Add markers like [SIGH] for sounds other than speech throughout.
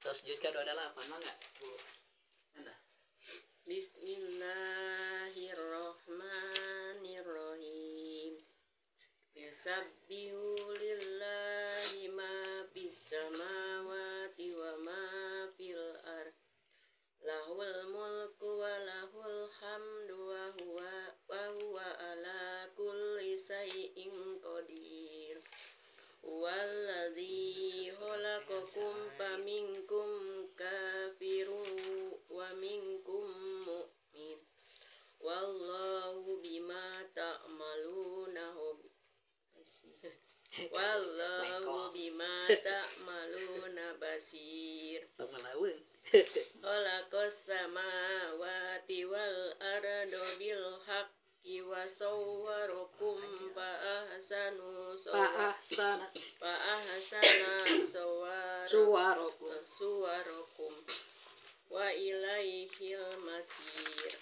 terus sujud kedua adalah apa enggak Anda? Bismillahirrahmanirrahim Yusabbihu lillahi khalaqakum faminkum kafirun wa minkum mu'min. Wallahu bima ta'maluna [LAUGHS] Wallahu bima [LAUGHS] ta'maluna basir. [LAUGHS] Khalaqas samawati wal arda bil haqqi suwarakum suwarakum wa ilaihil masir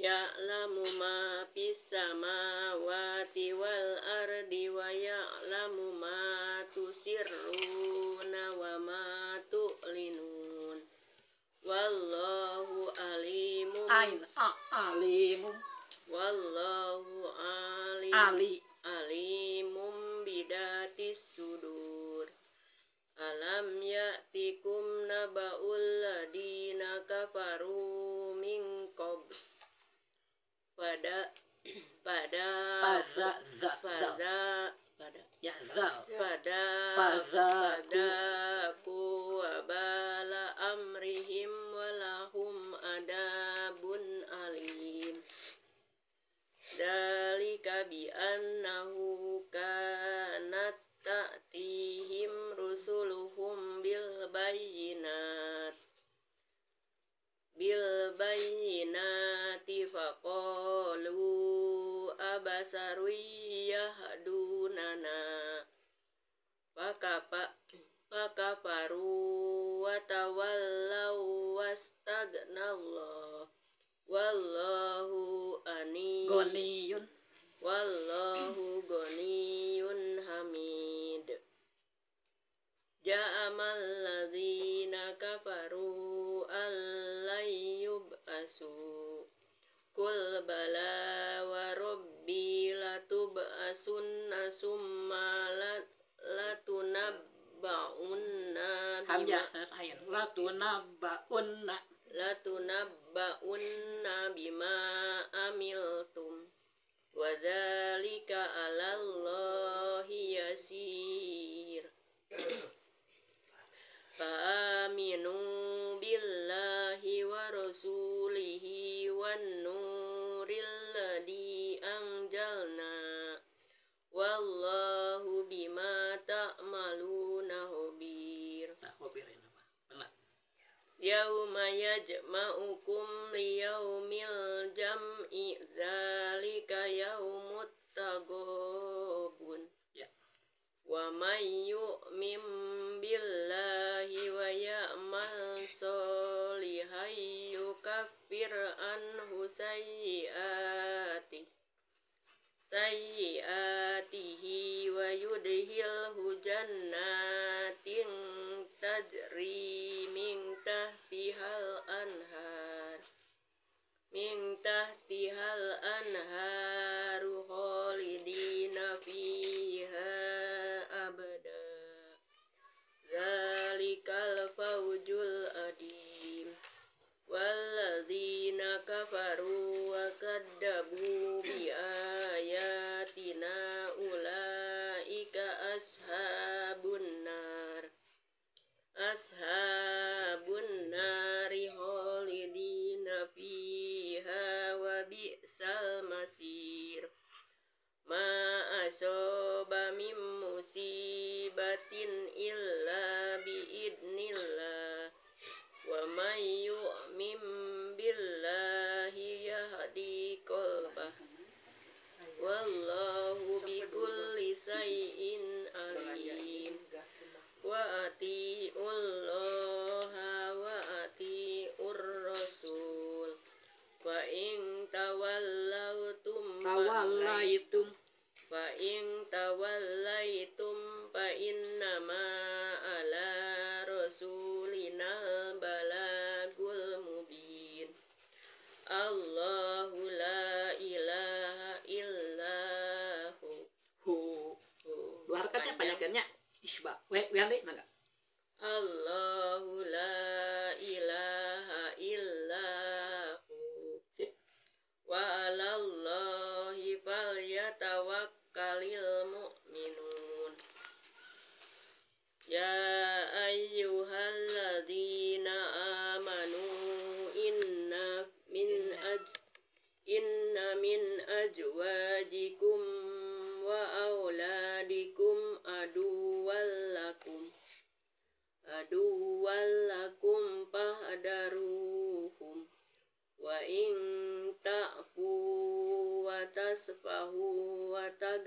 Ya'lamu ma fis samawati wal ardi wa ya'lamu ma tusirruna wa ma tu'linun. Wallahu alimun. Ain a alimu Wallahu alim ali. alimum bidatis sudur. Alam ya'tikum naba'ul ladina kafaru min qabl. Pada [CLEARS THROAT] pada Faza za za. pada pada ya za. Pada Fazaku. pada ku wabala amrihim walahum adabun alim. Dalika bi bil bayyinat. Bil bayyinati faqalu abasaru yahdunana. Fakapa fakafaru wa tawallaw wastagnallah. Wallahu ani goniyun wallahu ghaniyun yub'asu Kul bala wa rabbi latub'asunna summa la- latunabba'unna hamzah bima tas ain la tunabbaunna Yauma yajma'ukum liyaumil jam'i Zalika yaumut tagobun Ya. Wa may yu'min billahi wa ya'mal solihan yukaffir anhu sayyiati sayyiatihi wa yudhilhu jannatin tajri tahtihal anharu khalidina fiha abada. Zalikal fawjul adim. Walladzina kafaru wa kaddabu bi ayatina ulaika ashabun nar. Ashabun musibatin illa bi idnillah wa may yu'min billahi yahdi qalbah. Wallahu bi kulli shay'in alim. Wa atiullaha wa atiur rasul fa in tawallautum tawallaitum fa in tawallaitum innama ala rasulina balagul mubin. Allahu la ilaha illahu. Hu hu. Dua harokatnya panjangnya isba. We we ale mangga Allahu la ilaha illahu. Sip. wa alallahi falyatawakkalil mu'min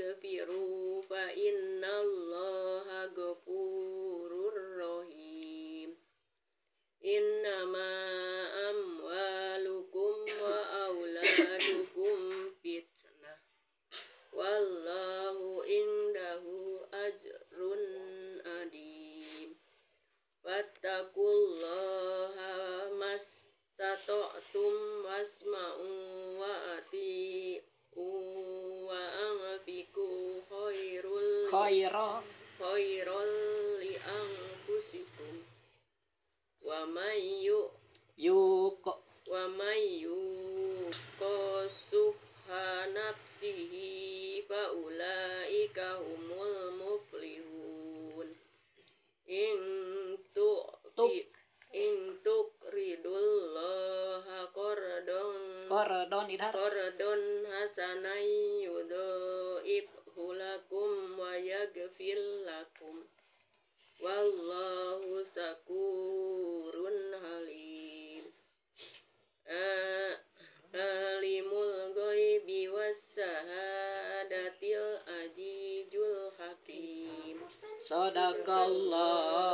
wa tagfiru fa innallaha ghafurur rahim. Innama amwalukum wa auladukum fitnah. Wallahu indahu ajrun adim. Fattakullaha mastata'tum wasma'u wa ati'u khairul khaira khairul li anfusikum. Wa may yu yuko. wa may yuqa suhha nafsihi fa ulaika humul muflihun. In tu Tuk. in tuqridullaha qardon korodon idhar. Qardon hasanan yudha'ibhu lakum wa yaghfir lakum. Wallahu sakurun halim. A- alimul ghaibi was sahadatil ajijul hakim. Sadaqallahul azim